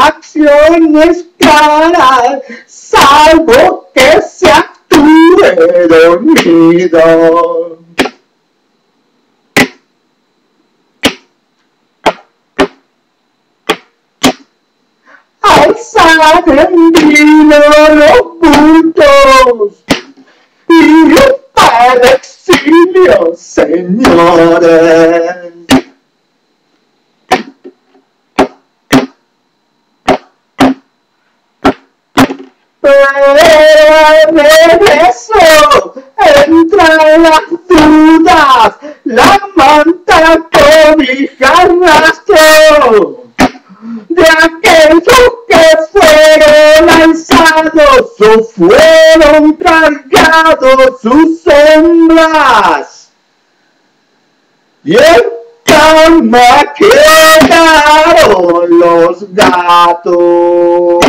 reacciones claras, salvo que se actúe dormido. Alzad en vino los bultos y para exilio, señores. Pero regreso entran las dudas, la manta cobija rastro de aquellos que fueron alzados o fueron cargados sus sombras. Y en cama quedaron los gatos.